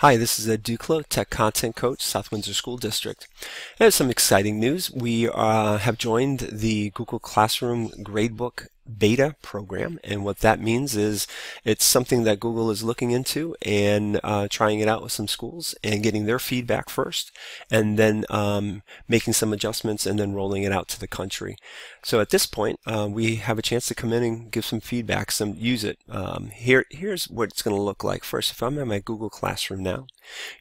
Hi, this is Ed Duclo, Tech Content Coach, South Windsor School District. There's some exciting news. We uh, have joined the Google Classroom Gradebook beta program and what that means is it's something that Google is looking into and uh, trying it out with some schools and getting their feedback first and then um, making some adjustments and then rolling it out to the country. So at this point uh, we have a chance to come in and give some feedback, some use it. Um, here, here's what it's going to look like. First, if I'm in my Google Classroom now,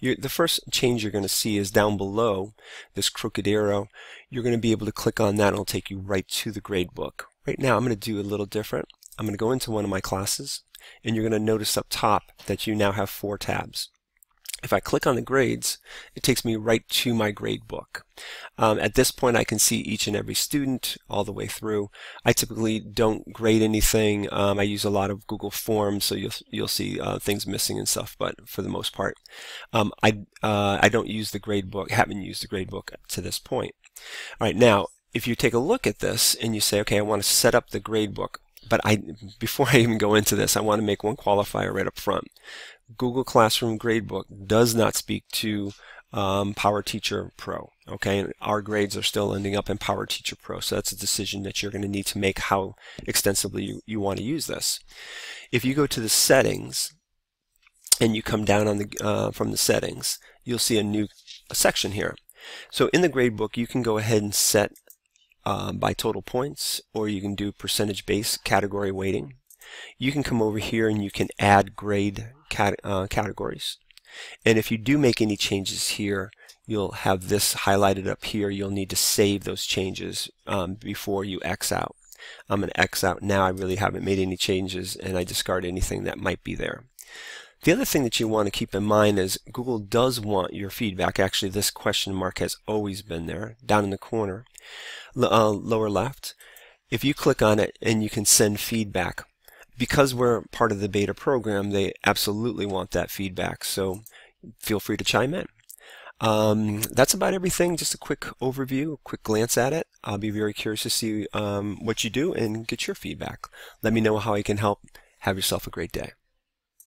the first change you're going to see is down below this crooked arrow. You're going to be able to click on that and it'll take you right to the gradebook. Right now I'm going to do a little different. I'm going to go into one of my classes and you're going to notice up top that you now have four tabs. If I click on the grades, it takes me right to my grade book. Um, at this point, I can see each and every student all the way through. I typically don't grade anything. Um, I use a lot of Google Forms, so you'll you'll see uh, things missing and stuff. But for the most part, um, I uh, I don't use the grade book. Haven't used the grade book to this point. All right, now if you take a look at this and you say, okay, I want to set up the gradebook, but I before I even go into this, I want to make one qualifier right up front. Google Classroom Gradebook does not speak to um, PowerTeacher Pro. Okay, and our grades are still ending up in PowerTeacher Pro, so that's a decision that you're going to need to make how extensively you, you want to use this. If you go to the settings and you come down on the uh, from the settings, you'll see a new section here. So in the gradebook, you can go ahead and set uh, by total points, or you can do percentage base category weighting. You can come over here and you can add grade cat uh, categories. And if you do make any changes here, you'll have this highlighted up here. You'll need to save those changes um, before you X out. I'm going to X out now. I really haven't made any changes and I discard anything that might be there. The other thing that you want to keep in mind is Google does want your feedback. Actually, this question mark has always been there, down in the corner, uh, lower left. If you click on it and you can send feedback, because we're part of the beta program, they absolutely want that feedback. So feel free to chime in. Um, that's about everything. Just a quick overview, a quick glance at it. I'll be very curious to see um, what you do and get your feedback. Let me know how I can help. Have yourself a great day.